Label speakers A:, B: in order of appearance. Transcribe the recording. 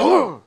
A: Oh!